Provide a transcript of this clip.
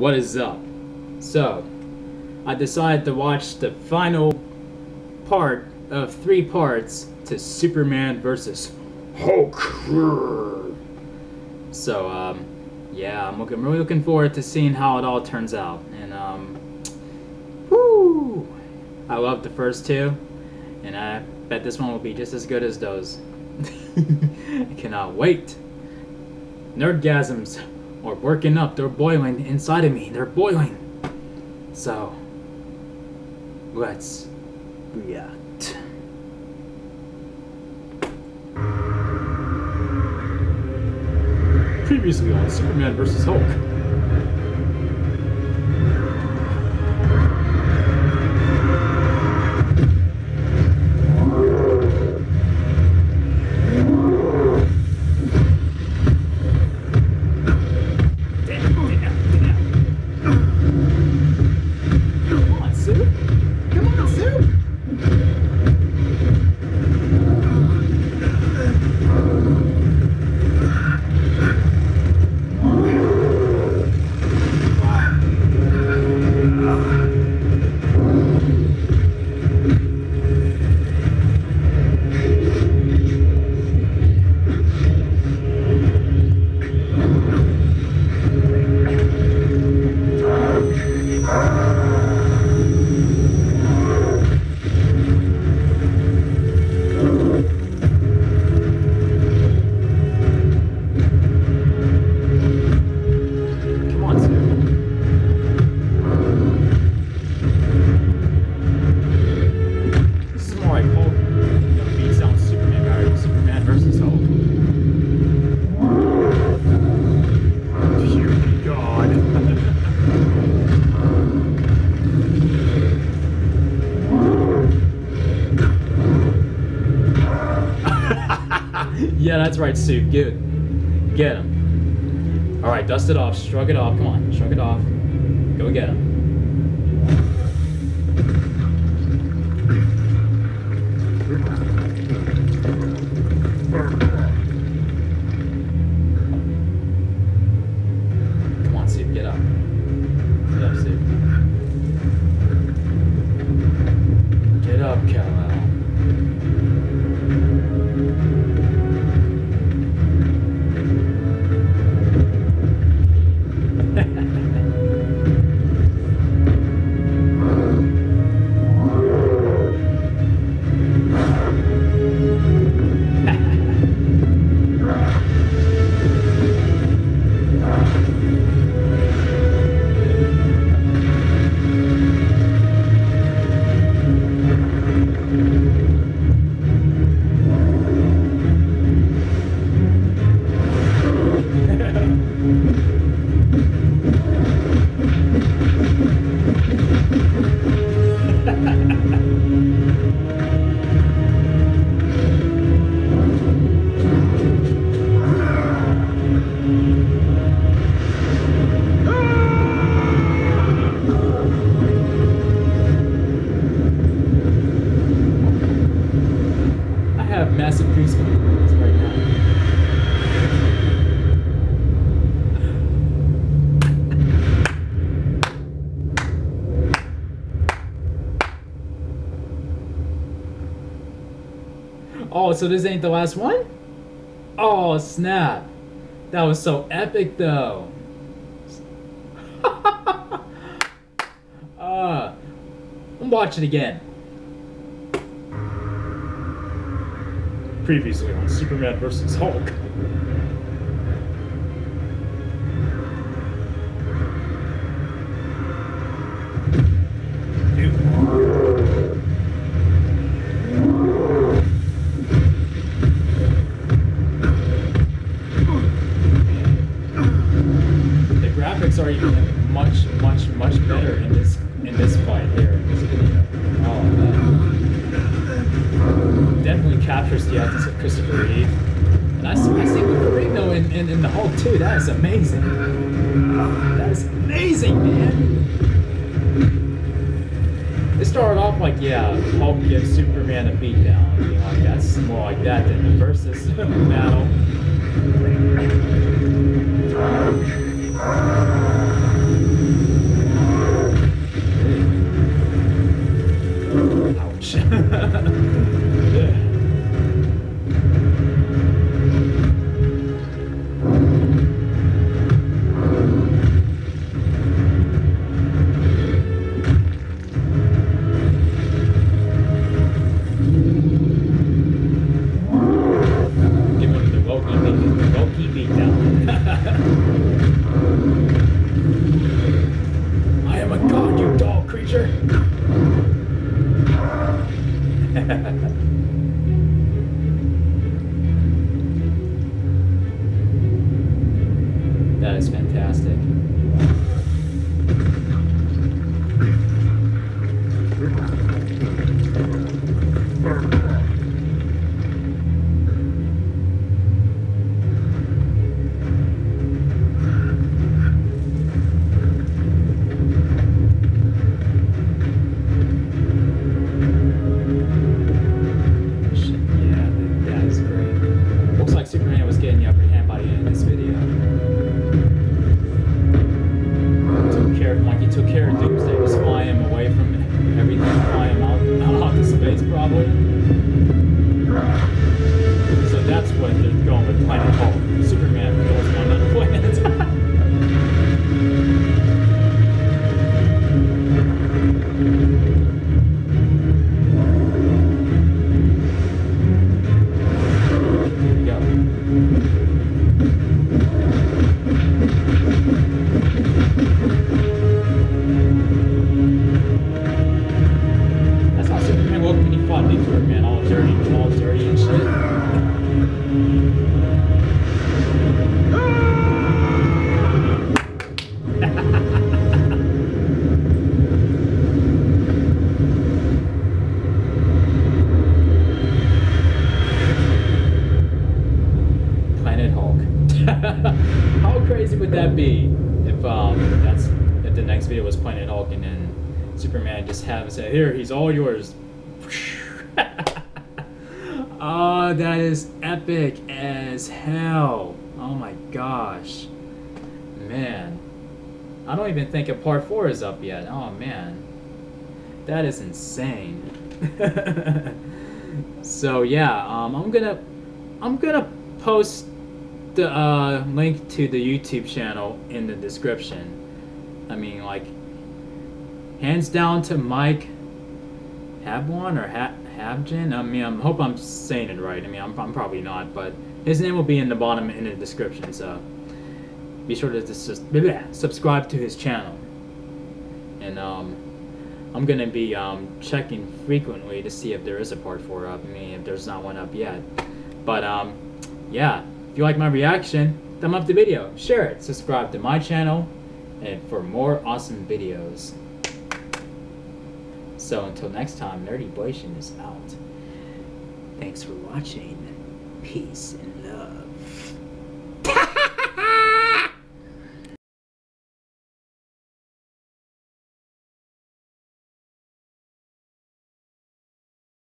what is up? So, I decided to watch the final part of three parts to Superman versus Hulk. So, um, yeah, I'm looking, really looking forward to seeing how it all turns out. And, um, whoo! I love the first two, and I bet this one will be just as good as those. I cannot wait. Nerdgasms are working up, they're boiling inside of me, they're boiling. So, let's react. Previously on Superman vs. Hulk. Yeah, that's right, Sue. Good. Get him. All right, dust it off. Shrug it off. Come on, shrug it off. Go get him. Oh, so this ain't the last one? Oh, snap. That was so epic, though. uh, watch it again. Previously on Superman vs. Hulk. amazing. That is amazing, man. They started off like, yeah, Hulk gives Superman a beatdown. You know, like that's more like that than the versus battle. Ouch. guys fantastic. Planet Hulk. How crazy would that be if um that's if the next video was Planet Hulk and then Superman just have say here he's all yours. oh, that is epic as hell. Oh my gosh, man. I don't even think a part four is up yet. Oh man, that is insane. so yeah, um, I'm gonna I'm gonna post the uh, link to the YouTube channel in the description. I mean, like, hands down to Mike Habwan or ha- Habjan. I mean, I hope I'm saying it right. I mean, I'm, I'm probably not, but his name will be in the bottom in the description. So be sure to subscribe to his channel. And um, I'm gonna be um, checking frequently to see if there is a part four up. I mean, if there's not one up yet. But um, yeah, if you like my reaction, thumb up the video, share it, subscribe to my channel, and for more awesome videos. So until next time, Nerdy Blasian is out. Thanks for watching. Peace and love.